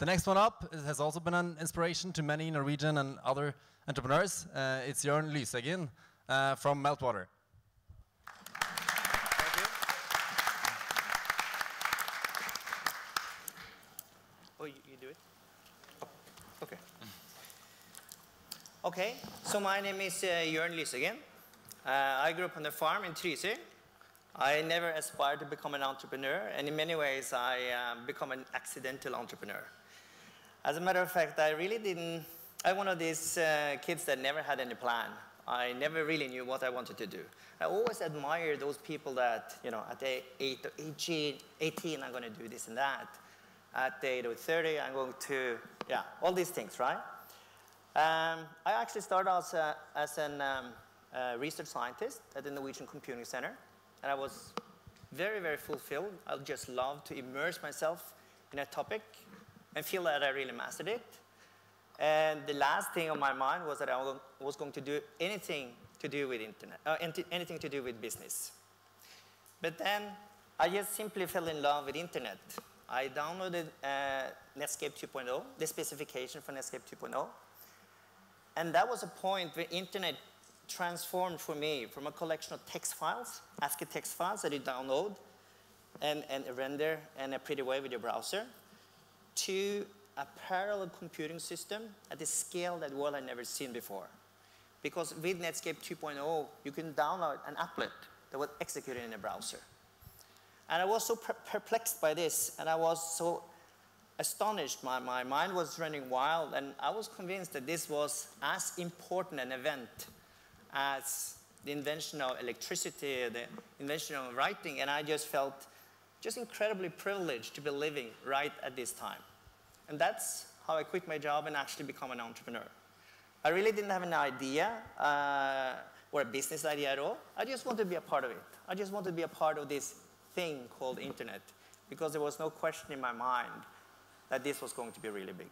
The next one up has also been an inspiration to many Norwegian and other entrepreneurs. Uh, it's Jørn Lyseggen uh, from Meltwater. You. Oh, you, you do it? Oh, okay. Okay, so my name is uh, Jørn Lyseggen. Uh, I grew up on the farm in Trysil. I never aspired to become an entrepreneur, and in many ways, I um, become an accidental entrepreneur. As a matter of fact, I really didn't. I'm one of these uh, kids that never had any plan. I never really knew what I wanted to do. I always admired those people that, you know, at the eight, 18, 18 I'm going to do this and that. At the age of 30, I'm going to, yeah, all these things, right? Um, I actually started as, a, as an um, uh, research scientist at the Norwegian Computing Center, and I was very, very fulfilled. I just loved to immerse myself in a topic and feel that I really mastered it. And the last thing on my mind was that I was going to do anything to do with internet, uh, anything to do with business. But then I just simply fell in love with internet. I downloaded uh, Netscape 2.0, the specification for Netscape 2.0. And that was a point where internet transformed for me from a collection of text files, ASCII text files that you download and, and render in a pretty way with your browser, to a parallel computing system at a scale that world had never seen before. Because with Netscape 2.0, you can download an applet that was executed in a browser. And I was so per perplexed by this, and I was so astonished. My, my mind was running wild, and I was convinced that this was as important an event as the invention of electricity, the invention of writing, and I just felt just incredibly privileged to be living right at this time. And that's how I quit my job and actually become an entrepreneur. I really didn't have an idea uh, or a business idea at all. I just wanted to be a part of it. I just wanted to be a part of this thing called internet because there was no question in my mind that this was going to be really big.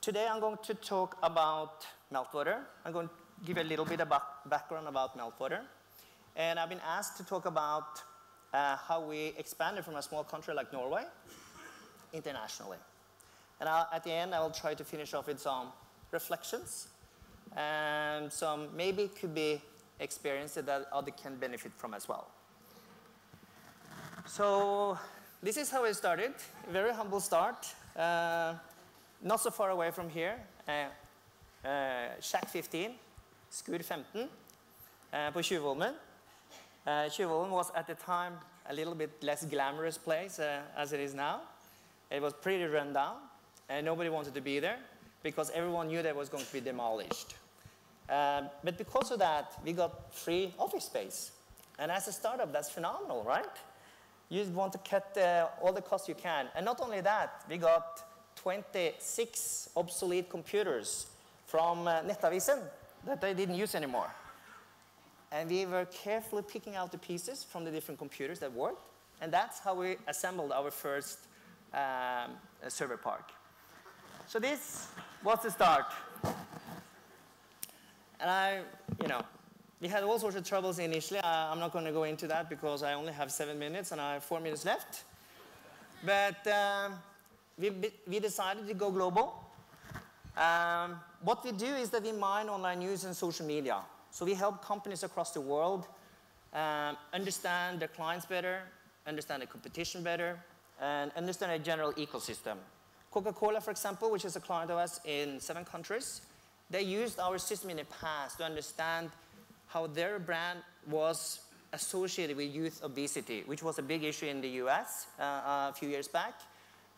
Today I'm going to talk about meltwater. I'm going to give a little bit of background about meltwater. And I've been asked to talk about uh, how we expanded from a small country like Norway internationally. And I'll, at the end, I will try to finish off with some reflections and some maybe could be experiences that other can benefit from as well. So this is how I started, a very humble start. Uh, not so far away from here, uh, uh, Shack 15, Skur 15, uh, på Tjuvholmen. Uh, Tjuvholmen was at the time a little bit less glamorous place uh, as it is now. It was pretty run down, and nobody wanted to be there because everyone knew that it was going to be demolished. Um, but because of that, we got free office space. And as a startup, that's phenomenal, right? You want to cut uh, all the costs you can. And not only that, we got 26 obsolete computers from uh, Nettavisen that they didn't use anymore. And we were carefully picking out the pieces from the different computers that worked. And that's how we assembled our first um, server park. So this was the start. And I, you know, we had all sorts of troubles initially. I, am not going to go into that because I only have seven minutes and I have four minutes left. But um, we, we decided to go global. Um, what we do is that we mine online news and social media. So we help companies across the world um, understand their clients better, understand the competition better, and understand a general ecosystem. Coca-Cola, for example, which is a client of us in seven countries, they used our system in the past to understand how their brand was associated with youth obesity, which was a big issue in the US uh, a few years back,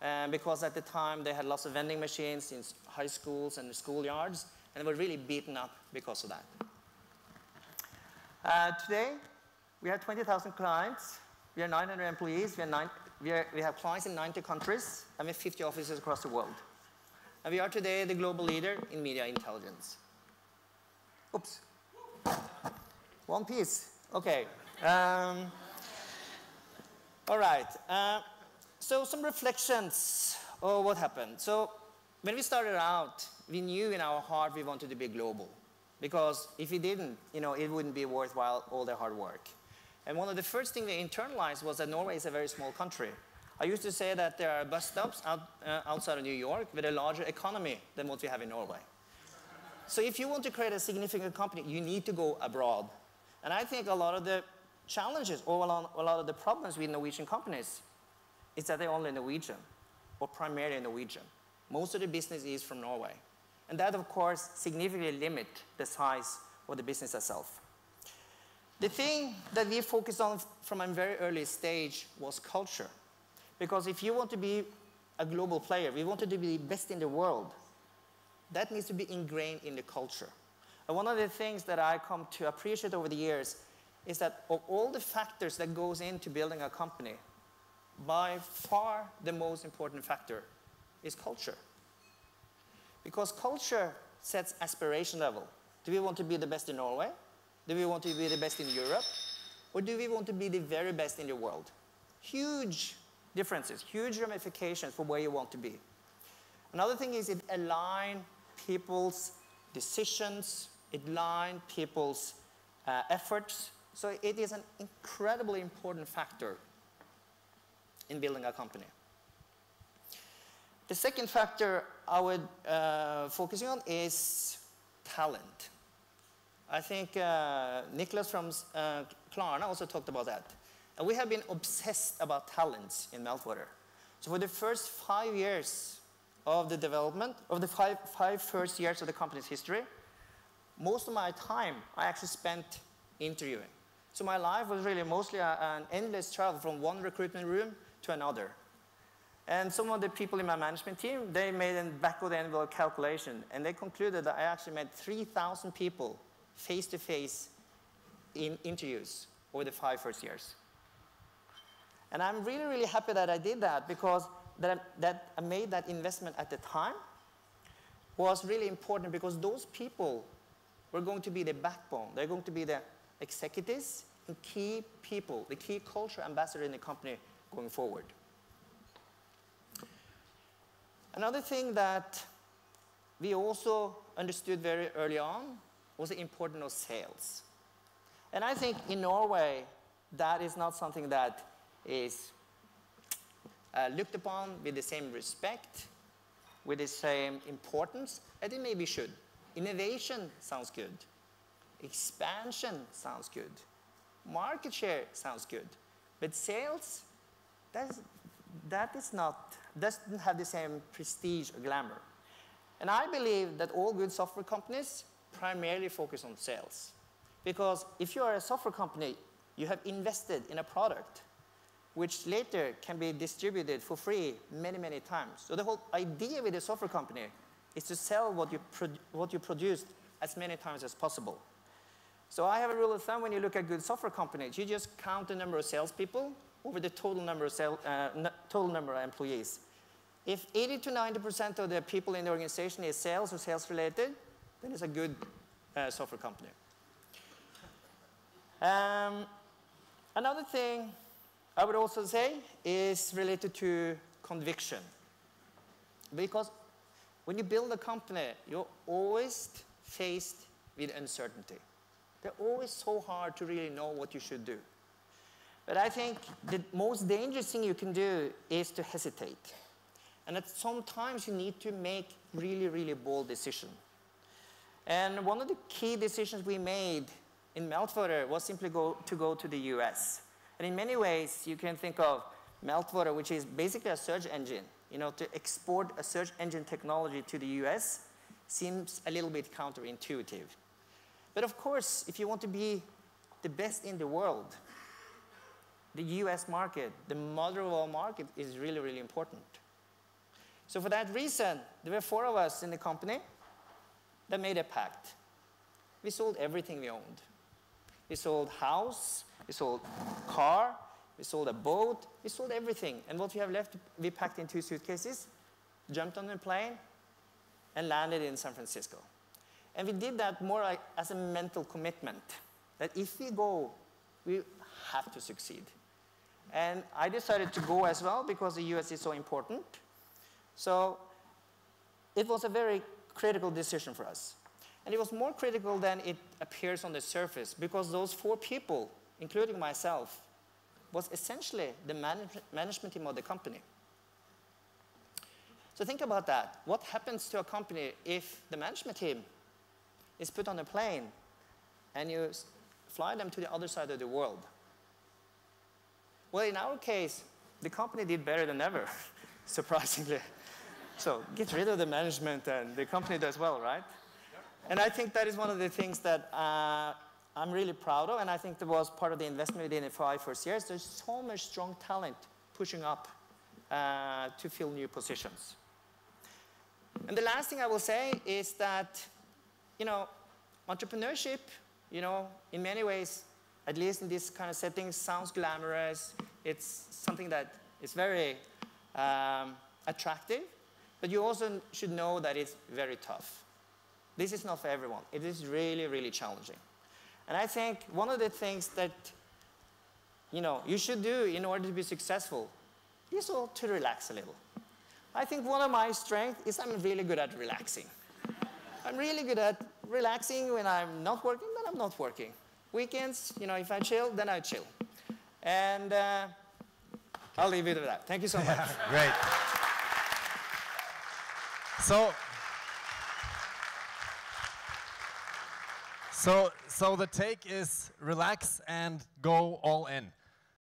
uh, because at the time they had lots of vending machines in high schools and schoolyards, and they were really beaten up because of that. Uh, today, we have 20,000 clients, we have 900 employees, we, nine, we, are, we have clients in 90 countries, and we have 50 offices across the world. And we are today the global leader in media intelligence. Oops. One piece. Okay. Um, all right. Uh, so some reflections of what happened. So when we started out, we knew in our heart we wanted to be global. Because if it didn't, you know, it wouldn't be worthwhile all the hard work. And one of the first things they internalized was that Norway is a very small country. I used to say that there are bus stops out, uh, outside of New York with a larger economy than what we have in Norway. So if you want to create a significant company, you need to go abroad. And I think a lot of the challenges or a lot, a lot of the problems with Norwegian companies is that they're only Norwegian or primarily Norwegian. Most of the business is from Norway. And that, of course, significantly limit the size of the business itself. The thing that we focused on from a very early stage was culture. Because if you want to be a global player, we wanted to be the best in the world, that needs to be ingrained in the culture. And one of the things that I come to appreciate over the years is that of all the factors that goes into building a company, by far the most important factor is culture. Because culture sets aspiration level. Do we want to be the best in Norway? Do we want to be the best in Europe? Or do we want to be the very best in the world? Huge differences, huge ramifications for where you want to be. Another thing is it aligns people's decisions, it aligns people's uh, efforts. So it is an incredibly important factor in building a company. The second factor I would uh, focus on is talent. I think uh, Nicholas from uh, Klarna also talked about that. And we have been obsessed about talents in Meltwater. So for the first five years of the development, of the five, five first years of the company's history, most of my time I actually spent interviewing. So my life was really mostly a, an endless travel from one recruitment room to another. And some of the people in my management team, they made a back of the envelope calculation, and they concluded that I actually met 3,000 people face-to-face in interviews over the five first years. And I'm really, really happy that I did that because that, that I made that investment at the time was really important because those people were going to be the backbone. They're going to be the executives and key people, the key culture ambassador in the company going forward. Another thing that we also understood very early on was the importance of sales. And I think in Norway, that is not something that is uh, looked upon with the same respect, with the same importance as it maybe should. Innovation sounds good. Expansion sounds good. Market share sounds good. But sales, that's, that is not, doesn't have the same prestige or glamour. And I believe that all good software companies primarily focus on sales. Because if you are a software company, you have invested in a product which later can be distributed for free many, many times. So the whole idea with a software company is to sell what you, what you produced as many times as possible. So I have a rule of thumb when you look at good software companies, you just count the number of salespeople over the total number of, uh, total number of employees. If 80 to 90% of the people in the organization is sales or sales related, then it's a good uh, software company. Um, another thing I would also say is related to conviction. Because when you build a company, you're always faced with uncertainty. They're always so hard to really know what you should do. But I think the most dangerous thing you can do is to hesitate. And that sometimes you need to make really, really bold decisions. And one of the key decisions we made in Meltwater was simply go, to go to the US. And in many ways, you can think of Meltwater, which is basically a search engine. You know, to export a search engine technology to the US seems a little bit counterintuitive. But of course, if you want to be the best in the world, the US market, the mother of all market, is really, really important. So for that reason, there were four of us in the company that made a pact. We sold everything we owned. We sold house, we sold car, we sold a boat, we sold everything. And what we have left, we packed in two suitcases, jumped on a plane, and landed in San Francisco. And we did that more like as a mental commitment, that if we go, we have to succeed. And I decided to go as well because the US is so important. So it was a very critical decision for us. And it was more critical than it appears on the surface because those four people including myself, was essentially the manage management team of the company. So think about that. What happens to a company if the management team is put on a plane and you fly them to the other side of the world? Well, in our case, the company did better than ever, surprisingly. So get rid of the management and the company does well, right? And I think that is one of the things that uh, I'm really proud of, and I think that was part of the investment in five first years. There's so much strong talent pushing up uh, to fill new positions. And the last thing I will say is that, you know, entrepreneurship, you know, in many ways, at least in this kind of setting, sounds glamorous. It's something that is very um, attractive, but you also should know that it's very tough. This is not for everyone. It is really, really challenging. And I think one of the things that you know you should do in order to be successful is to relax a little. I think one of my strengths is I'm really good at relaxing. I'm really good at relaxing when I'm not working, then I'm not working. Weekends, you know, if I chill, then I chill. And uh, I'll leave it at that. Thank you so much. Great. So, so, so the take is relax and go all in.